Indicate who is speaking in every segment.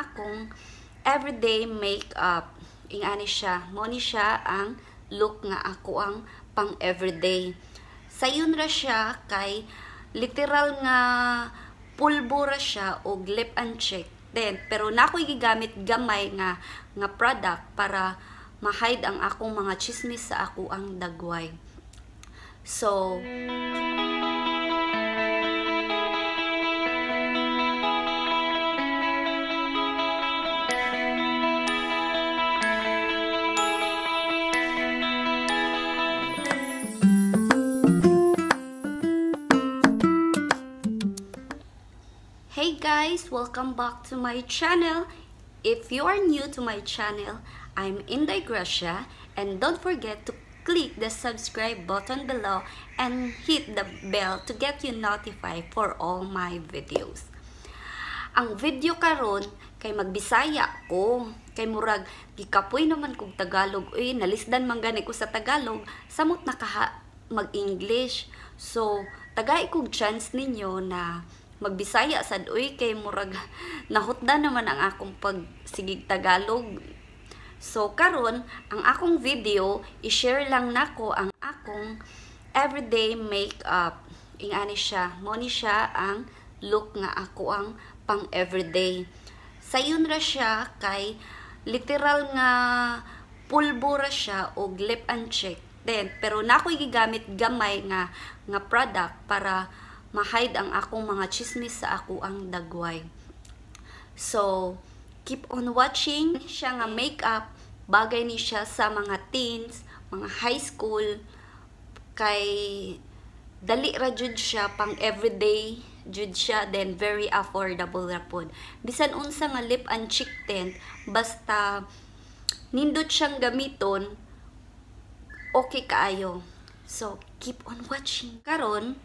Speaker 1: akong everyday makeup. Ingani siya, mo siya ang look nga ako ang pang everyday. Sayon ra siya kay literal nga pulbo ra siya og lip and cheek. Then, pero na ako'y gigamit gamay nga nga product para ma-hide ang akong mga chismis sa ako ang dagway. So, welcome back to my channel. If you are new to my channel, I'm Inday Gracia and don't forget to click the subscribe button below and hit the bell to get you notified for all my videos. Ang video karon kay magbisaya ko kay murag gikapoy naman kog Tagalog uy nalisdan man gani ko sa Tagalog samot nakaha mag-English so tagay kog chance ninyo na magbisaya sad uy kay murag nahutda naman ang akong pagsigig Tagalog. So karon ang akong video i-share lang nako ang akong everyday makeup. Ingani siya mo ni siya ang look nga ako ang pang everyday. Sayon ra siya kay literal nga pulbo ra siya og lip and cheek. Then pero na ako'y gigamit gamay nga nga product para ma-hide ang akong mga chismis sa ako ang dagway. So, keep on watching siya nga makeup. Bagay ni siya sa mga teens, mga high school. Kay dali ra jud siya pang everyday jud siya then very affordable ra pod bisan unsa nga lip and cheek tint basta nindot siyang gamiton okay kaayo so keep on watching karon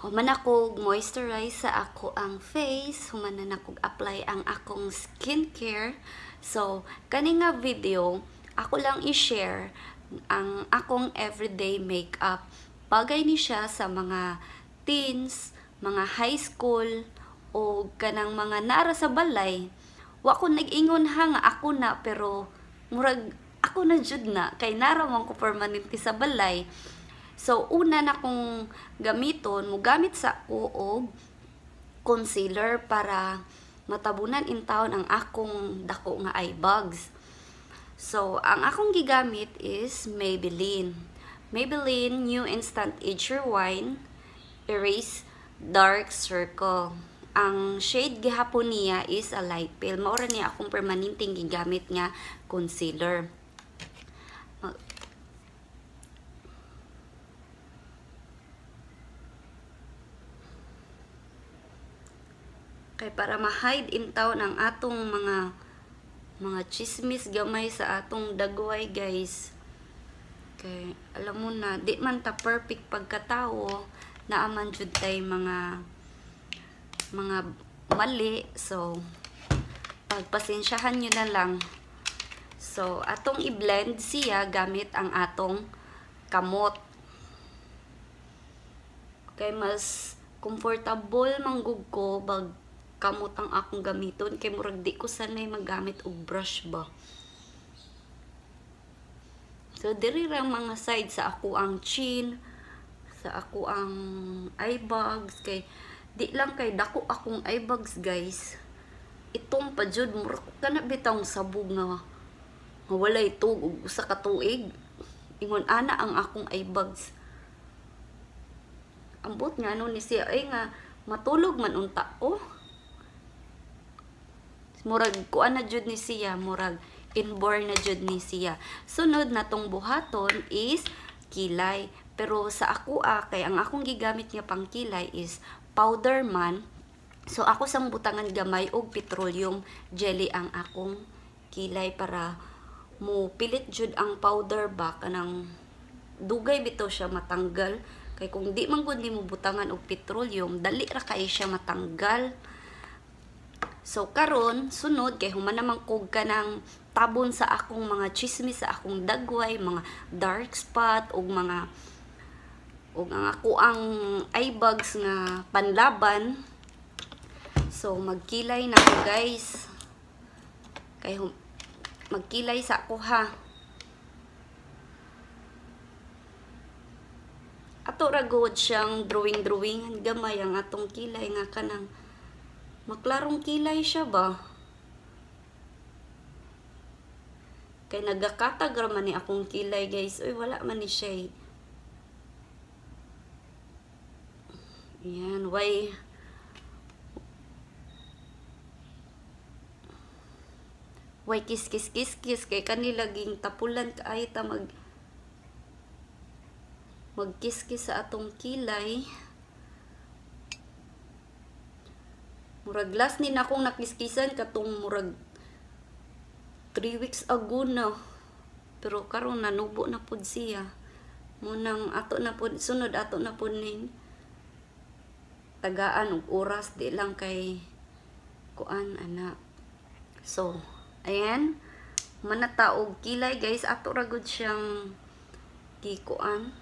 Speaker 1: Human ako moisturize sa ako ang face, human na apply ang akong skincare. So, kani nga video, ako lang i-share ang akong everyday makeup. Bagay ni siya sa mga teens, mga high school, o kanang mga nara sa balay. Wa ko nag-ingon ha ako na, pero murag ako na jud na, kay nara ko permanente sa balay. So, una na kong gamiton, mo gamit sa ko concealer para matabunan in town ang akong dako nga eye bags. So, ang akong gigamit is Maybelline. Maybelline New Instant Age Wine Erase Dark Circle. Ang shade gihapon niya is a light pale. Maura niya akong permanenteng gigamit nga concealer. Kay para ma-hide in town ang atong mga mga chismis gamay sa atong dagway guys. Kay alam mo na di man ta perfect pagkatao naaman jud tay mga mga mali. So pagpasensyahan nyo na lang. So atong i-blend siya gamit ang atong kamot. Kay mas comfortable manggug ko bag kamot ang akong gamiton kay murag di ko sanay magamit og brush ba. So diri ra mga side sa ako ang chin sa ako ang eye bags kay di lang kay dako akong eye bags guys. Itong pa jud kana bitang sabog nga nga walay tug og usa ka tuig. Ingon ana ang akong eye bags. Ambot nga no ni siya ay nga matulog man unta ko murag kuan na jud ni siya murag inborn na jud ni siya. Sunod na tong buhaton is kilay. Pero sa ako ah, kay ang akong gigamit nga pang kilay is powder man. So ako sang butangan gamay og petroleum jelly ang akong kilay para mo pilit jud ang powder ba kanang dugay bitaw siya matanggal. Kay kung di man gud mo butangan og petroleum dali ra kay siya matanggal So karon sunod kay human naman kog ka ng tabon sa akong mga chismis sa akong dagway, mga dark spot ug mga ug ang ako ang eye bags nga panlaban. So magkilay na ko guys. kay magkilay sa ako ha ato ra siyang drawing drawing gamay ang atong kilay nga kanang maklarong kilay siya ba? Kay nagakatag man ni akong kilay guys. Uy wala man ni siya eh. yan why? Why kis kis kis kis kay kanila ging tapulan ay ta mag magkiskis sa atong kilay murag last ni na akong nakiskisan katong murag 3 weeks ago na. Pero karon nanubo na pud siya. Munang ato na pud sunod ato na pud ning tagaan og oras di lang kay kuan ana. So ayan. Manataog kilay guys. Ato ra gud siyang gikuan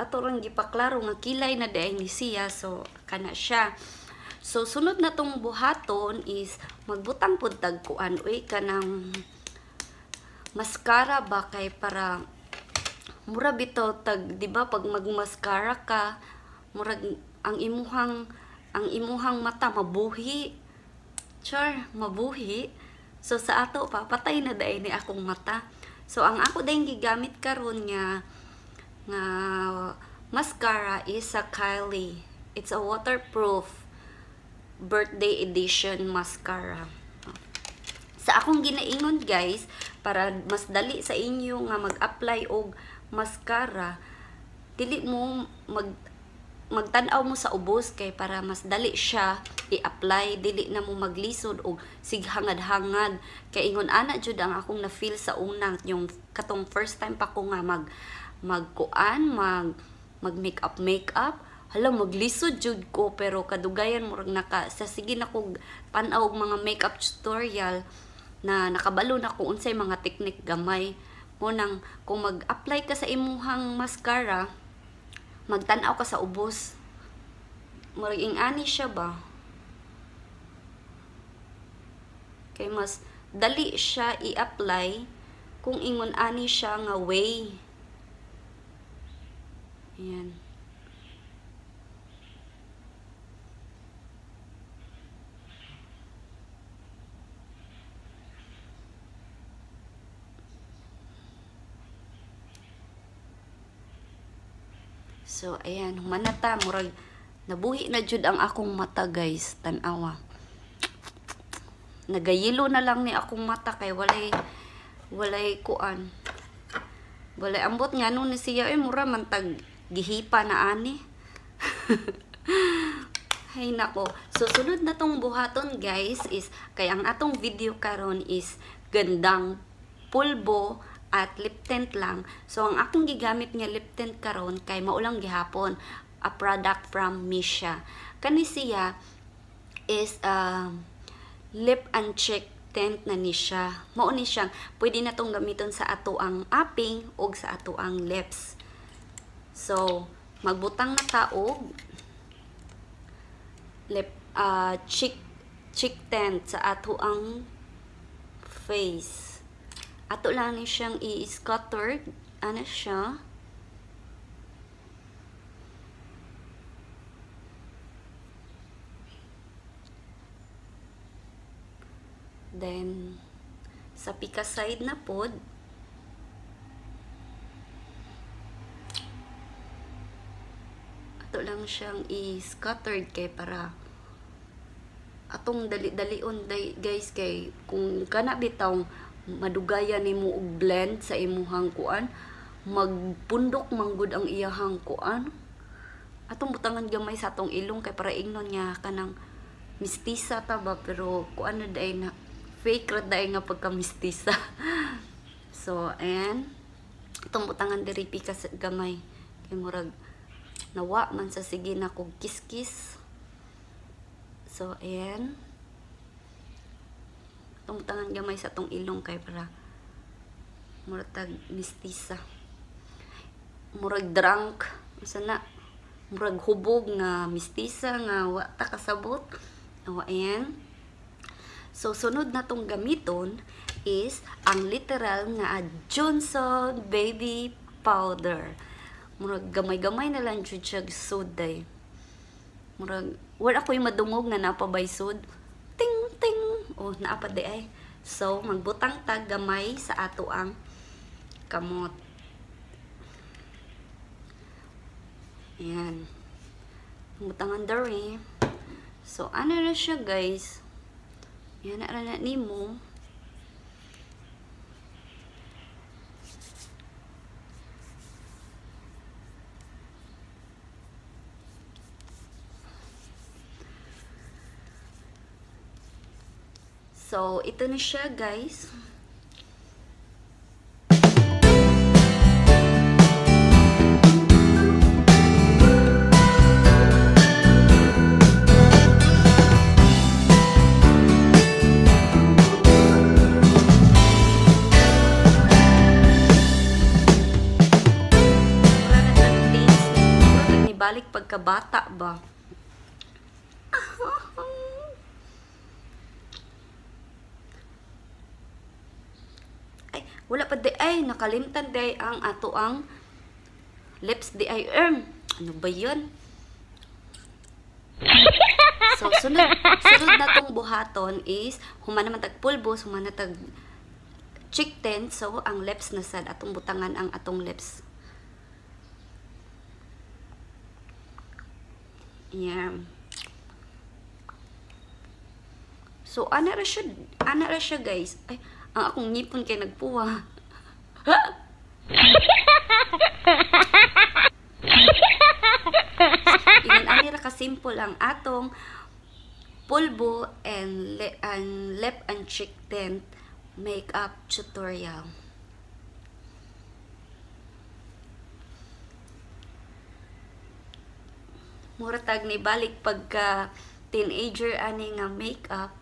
Speaker 1: ato rang gipaklaro nga kilay na daay ni siya so kana siya. So sunod na tong buhaton is magbutang pud tag kuan uy kanang mascara ba kay para mura bitaw tag di ba pag magmascara ka murag ang imuhang ang imuhang mata mabuhi. Char mabuhi. So sa ato papatay na daay ni akong mata. So ang ako dayon gigamit karon nga nga mascara is a Kylie. It's a waterproof birthday edition mascara. Sa akong ginaingon guys, para mas dali sa inyo nga mag-apply og mascara, dili mo mag magtan-aw mo sa ubos kay para mas dali siya i-apply dili na mo maglisod og sighangad-hangad kay ingon ana jud ang akong na feel sa unang yung katong first time pa ko nga mag magkuan, mag mag makeup makeup. Hala maglisod jud ko pero kadugayan murag naka sa sige na kog tan-aw mga makeup tutorial na nakabalo na ko unsay mga teknik gamay. Mo nang kung mag-apply ka sa imuhang mascara, magtan-aw ka sa ubos. Murag ani siya ba? Kay mas dali siya i-apply kung ingon ani siya nga way Ayan. So, ayan, manata, murag, nabuhi na jud ang akong mata, guys, tanawa. Nagayilo na lang ni akong mata, kay walay, walay kuan. Walay ambot nga nun ni siya, eh, mura man tag, gihipa na ani. Hay nako. So sunod na tong buhaton guys is kay ang atong video karon is gandang pulbo at lip tint lang. So ang akong gigamit nga lip tint karon kay maulang gihapon a product from Misha. Kani siya is uh, lip and cheek tint na ni siya. Mao ni siyang pwede na tong gamiton sa ato ang apping o sa ato ang lips. So, magbutang na taog lip uh, cheek cheek tint sa ato ang face. Ato lang ni siyang i-scatter. Ano siya? Then, sa pika side na pod, ato lang siyang i-scattered kay para atong dali-dalion guys kay kung kana bitaw madugayan nimo og blend sa imuhang kuan magpundok manggod ang iyahang kuan. Atong butangan gamay sa atong ilong kay para ingnon niya kanang mistisa ta ba pero kuan na day na fake ra day nga pagka mistisa so and itong butangan diri pika gamay kay murag nawa man sa sige na kog kiskis so ayan. Itong tangan gamay sa tong ilong kay para muratag mistisa. Murag drunk. Sana murag hubog nga mistisa nga wa ta kasabot. O, ayan. So, sunod na tong gamiton is ang literal nga Johnson Baby Powder. Murag gamay-gamay na lang jud siya sud day. Murag wala ako'y madungog nga napabay sud. Ting ting. Oh, naapa di ay. So, magbutang tag gamay sa ato ang kamot. Ayan. Butangan dari. So, ano na siya guys? Yan na ni mo. So, ito na siya guys. balik pagkabata ba? Ay, wala pa di ay nakalimtan di ang ato ang lips di ay erm. Ano ba 'yun? So, sunod, sunod na tong buhaton is, humana man tag pulbos, humana tag chick tent, so ang lips na sad, atong butangan ang atong lips. Yeah. So, ana ra siya, ana ra siya guys. Ay, ang akong ngipon kay nagpuwa. Ilan ani ra ka simple ang atong pulbo and, le and lip and cheek tint makeup tutorial. muratag ni balik pagka teenager ani nga makeup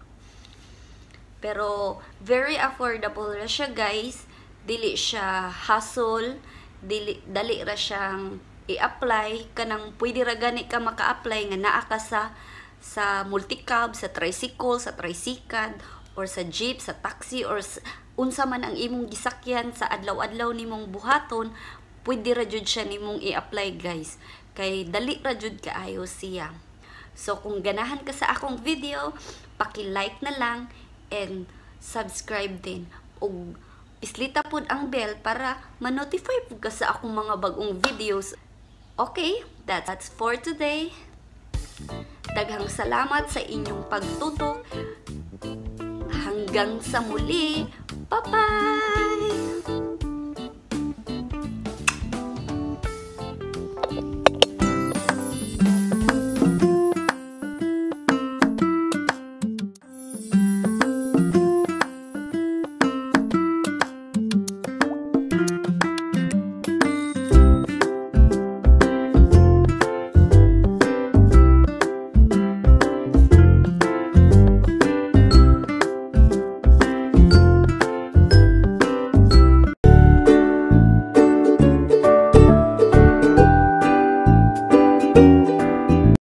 Speaker 1: pero very affordable ra siya guys. Dili siya hassle. Dili dali ra siyang i-apply. Kanang pwede ra gani ka maka-apply nga naa ka sa sa multicab, sa tricycle, sa tricycad or sa jeep, sa taxi or sa, unsa man ang imong gisakyan sa adlaw-adlaw nimong buhaton pwede ra jud siya nimong i-apply guys. Kay dali ra jud kaayo siya. So kung ganahan ka sa akong video paki-like na lang and subscribe din. Ug islita pod ang bell para ma-notify pud ka sa akong mga bagong videos. Okay that's for today. Daghang salamat sa inyong pagtutok hanggang sa muli. Bye bye